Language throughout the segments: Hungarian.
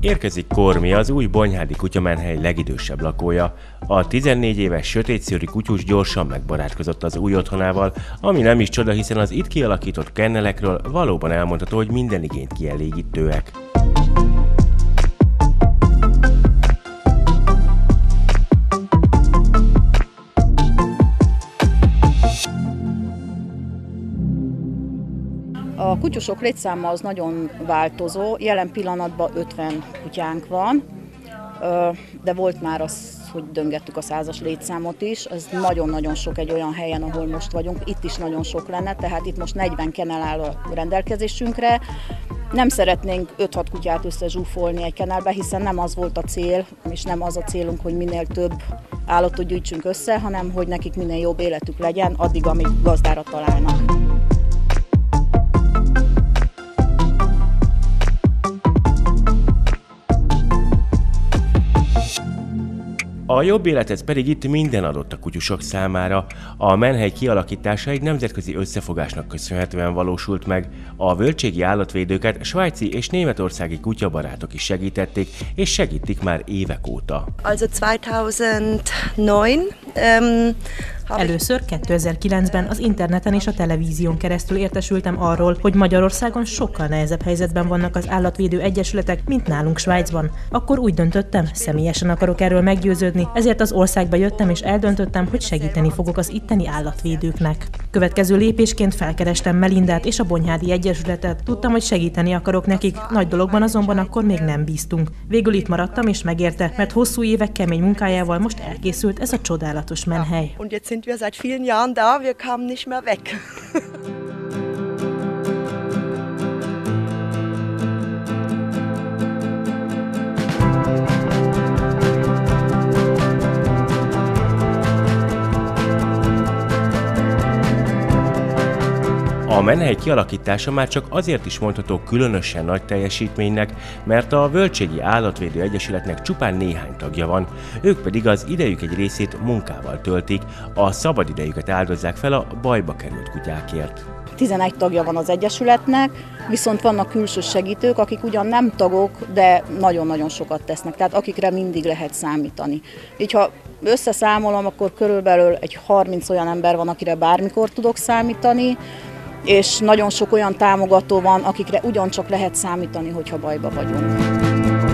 Érkezik Kormi, az új Bonyhádi kutyamenhely legidősebb lakója. A 14 éves sötétszőri kutyus gyorsan megbarátkozott az új otthonával, ami nem is csoda, hiszen az itt kialakított kennelekről valóban elmondható, hogy minden igényt kielégítőek. A kutyusok létszáma az nagyon változó, jelen pillanatban 50 kutyánk van, de volt már az, hogy döngettük a százas létszámot is, ez nagyon-nagyon sok egy olyan helyen, ahol most vagyunk, itt is nagyon sok lenne, tehát itt most 40 kenel áll a rendelkezésünkre, nem szeretnénk 5-6 kutyát összezsúfolni egy kenelbe, hiszen nem az volt a cél, és nem az a célunk, hogy minél több állatot gyűjtsünk össze, hanem hogy nekik minél jobb életük legyen, addig, amíg gazdára találnak. A jobb életet pedig itt minden adott a kutyusok számára. A menhely kialakítása egy nemzetközi összefogásnak köszönhetően valósult meg. A völtségi állatvédőket svájci és németországi kutyabarátok is segítették, és segítik már évek óta. Also 2009 um, Először 2009-ben az interneten és a televízión keresztül értesültem arról, hogy Magyarországon sokkal nehezebb helyzetben vannak az állatvédő egyesületek, mint nálunk Svájcban. Akkor úgy döntöttem, személyesen akarok erről meggyőződni, ezért az országba jöttem és eldöntöttem, hogy segíteni fogok az itteni állatvédőknek. Következő lépésként felkerestem Melindát és a Bonyhádi Egyesületet. Tudtam, hogy segíteni akarok nekik, nagy dologban azonban akkor még nem bíztunk. Végül itt maradtam és megérte, mert hosszú évek kemény munkájával most elkészült ez a csodálatos menhely sind wir seit vielen Jahren da, wir kamen nicht mehr weg. A menhely kialakítása már csak azért is mondható különösen nagy teljesítménynek, mert a Völtségi Állatvédő Egyesületnek csupán néhány tagja van, ők pedig az idejük egy részét munkával töltik, a szabad idejüket áldozzák fel a bajba került kutyákért. 11 tagja van az Egyesületnek, viszont vannak külső segítők, akik ugyan nem tagok, de nagyon-nagyon sokat tesznek, tehát akikre mindig lehet számítani. Így ha összeszámolom, akkor körülbelül egy 30 olyan ember van, akire bármikor tudok számítani, és nagyon sok olyan támogató van, akikre ugyancsak lehet számítani, hogyha bajba vagyunk.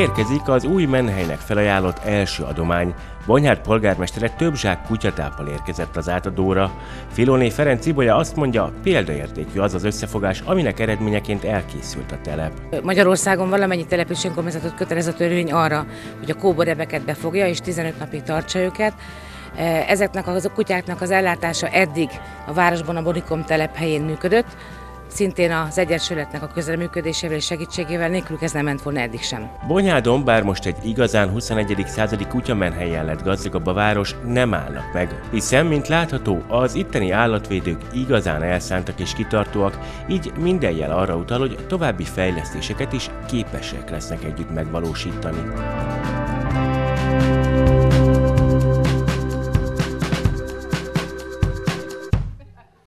Érkezik az új menhelynek felajánlott első adomány. Bonyhár polgármestere több zsák kutyatáppal érkezett az átadóra. Filóné Ferenc Ibolya azt mondja, példaértékű az az összefogás, aminek eredményeként elkészült a telep. Magyarországon valamennyi település önkormányzatot kötelez a törvény arra, hogy a kóborebeket befogja és 15 napig tartsa őket. Ezeknek a kutyáknak az ellátása eddig a városban a Bonikom telephelyén működött, szintén az Egyesületnek a közreműködésével és segítségével nélkülük ez nem ment volna eddig sem. Bonyádon, bár most egy igazán 21. századi kutyamenhelyen lett gazdagabb a város, nem állnak meg, hiszen, mint látható, az itteni állatvédők igazán elszántak és kitartóak, így minden jel arra utal, hogy további fejlesztéseket is képesek lesznek együtt megvalósítani.